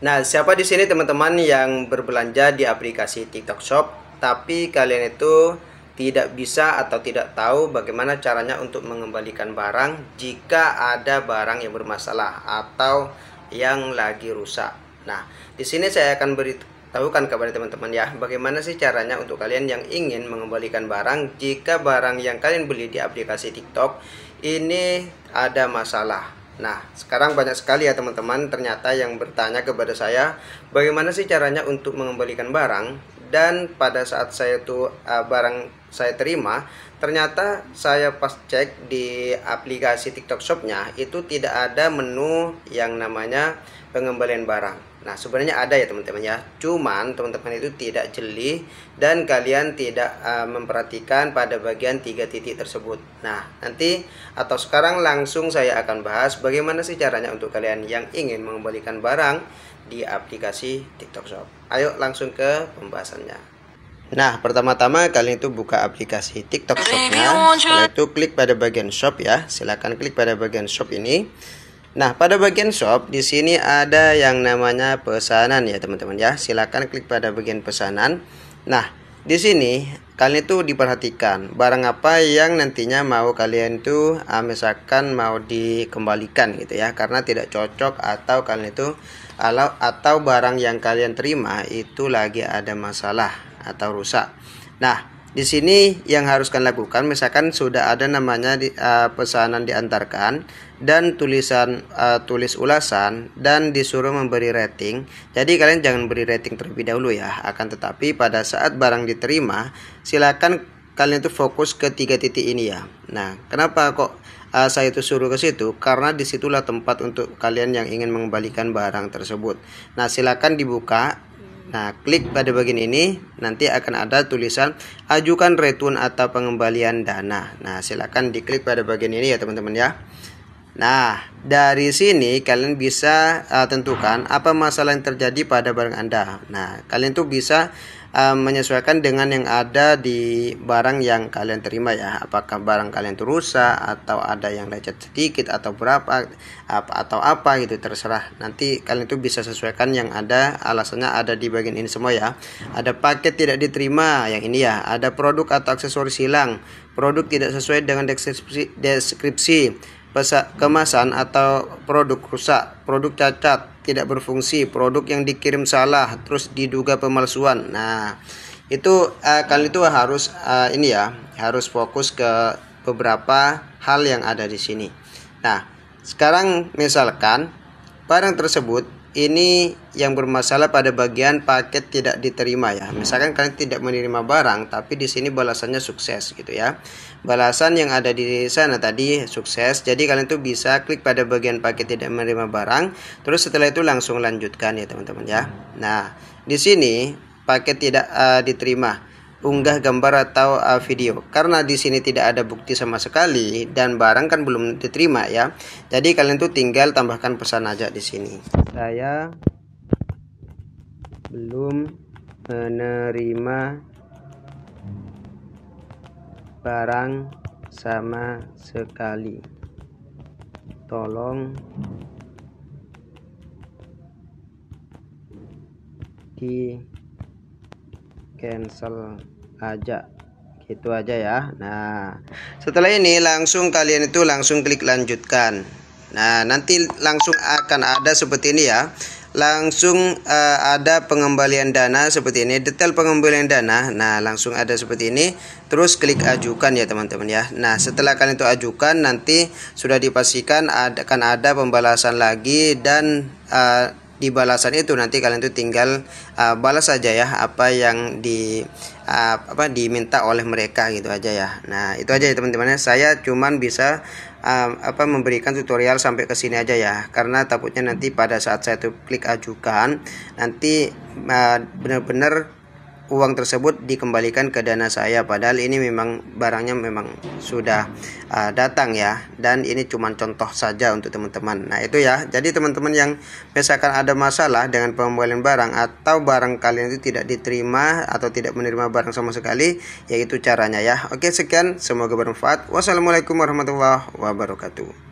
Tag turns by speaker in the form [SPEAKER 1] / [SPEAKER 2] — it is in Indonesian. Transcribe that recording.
[SPEAKER 1] Nah, siapa di sini teman-teman yang berbelanja di aplikasi TikTok Shop, tapi kalian itu tidak bisa atau tidak tahu bagaimana caranya untuk mengembalikan barang jika ada barang yang bermasalah atau yang lagi rusak. Nah, di sini saya akan beritahukan kepada teman-teman ya, bagaimana sih caranya untuk kalian yang ingin mengembalikan barang jika barang yang kalian beli di aplikasi TikTok ini ada masalah Nah, sekarang banyak sekali ya teman-teman ternyata yang bertanya kepada saya bagaimana sih caranya untuk mengembalikan barang? Dan pada saat saya itu uh, barang saya terima ternyata saya pas cek di aplikasi TikTok Shopnya itu tidak ada menu yang namanya pengembalian barang Nah sebenarnya ada ya teman-teman ya. Cuman teman-teman itu tidak jeli Dan kalian tidak uh, memperhatikan pada bagian tiga titik tersebut. Nah nanti atau sekarang langsung saya akan bahas Bagaimana sih caranya untuk kalian yang ingin mengembalikan barang Di aplikasi TikTok Shop. Ayo langsung ke pembahasannya. Nah pertama-tama kalian itu buka aplikasi TikTok Shopnya. Setelah itu klik pada bagian shop ya. Silahkan klik pada bagian shop ini Nah, pada bagian shop di sini ada yang namanya pesanan ya, teman-teman ya. Silakan klik pada bagian pesanan. Nah, di sini kalian itu diperhatikan barang apa yang nantinya mau kalian itu uh, misalkan mau dikembalikan gitu ya karena tidak cocok atau kalian itu atau atau barang yang kalian terima itu lagi ada masalah atau rusak. Nah, di sini yang harus kalian lakukan misalkan sudah ada namanya di, uh, pesanan diantarkan dan tulisan uh, tulis ulasan dan disuruh memberi rating. Jadi kalian jangan beri rating terlebih dahulu ya. Akan tetapi pada saat barang diterima, silakan kalian itu fokus ke tiga titik ini ya. Nah, kenapa kok uh, saya itu suruh ke situ? Karena di situlah tempat untuk kalian yang ingin mengembalikan barang tersebut. Nah, silakan dibuka Nah, klik pada bagian ini, nanti akan ada tulisan ajukan retun atau pengembalian dana. Nah, silakan diklik pada bagian ini ya teman-teman ya. Nah, dari sini kalian bisa uh, tentukan apa masalah yang terjadi pada barang Anda. Nah, kalian tuh bisa menyesuaikan dengan yang ada di barang yang kalian terima ya. Apakah barang kalian itu rusak atau ada yang lecet sedikit atau berapa apa atau apa gitu terserah. Nanti kalian itu bisa sesuaikan yang ada alasannya ada di bagian ini semua ya. Ada paket tidak diterima yang ini ya. Ada produk atau aksesoris hilang. Produk tidak sesuai dengan deskripsi, deskripsi kemasan atau produk rusak, produk cacat, tidak berfungsi, produk yang dikirim salah, terus diduga pemalsuan. Nah, itu uh, kalian itu harus uh, ini ya, harus fokus ke beberapa hal yang ada di sini. Nah, sekarang misalkan barang tersebut ini yang bermasalah pada bagian paket tidak diterima ya. Misalkan kalian tidak menerima barang tapi di sini balasannya sukses gitu ya. Balasan yang ada di sana tadi sukses. Jadi kalian tuh bisa klik pada bagian paket tidak menerima barang, terus setelah itu langsung lanjutkan ya teman-teman ya. Nah, di sini paket tidak uh, diterima unggah gambar atau uh, video. Karena di sini tidak ada bukti sama sekali dan barang kan belum diterima ya. Jadi kalian tuh tinggal tambahkan pesan aja di sini. Saya belum menerima barang sama sekali. Tolong di cancel aja. Gitu aja ya. Nah setelah ini langsung kalian itu langsung klik lanjutkan. Nah nanti langsung akan ada seperti ini ya. Langsung uh, ada pengembalian dana seperti ini. Detail pengembalian dana. Nah langsung ada seperti ini. Terus klik ajukan ya teman-teman ya. Nah setelah kalian itu ajukan nanti sudah dipastikan akan ada pembalasan lagi dan uh, di balasan itu nanti kalian itu tinggal uh, balas saja ya apa yang di uh, apa diminta oleh mereka gitu aja ya. Nah, itu aja ya teman-teman. Saya cuman bisa uh, apa memberikan tutorial sampai ke sini aja ya. Karena takutnya nanti pada saat saya tuh klik ajukan nanti uh, benar-benar uang tersebut dikembalikan ke dana saya. Padahal ini memang barangnya memang sudah uh, datang ya. Dan ini cuma contoh saja untuk teman-teman. Nah itu ya. Jadi teman-teman yang misalkan ada masalah dengan pembelian barang atau barang kalian itu tidak diterima atau tidak menerima barang sama sekali yaitu caranya ya. Oke sekian. Semoga bermanfaat. Wassalamualaikum warahmatullahi wabarakatuh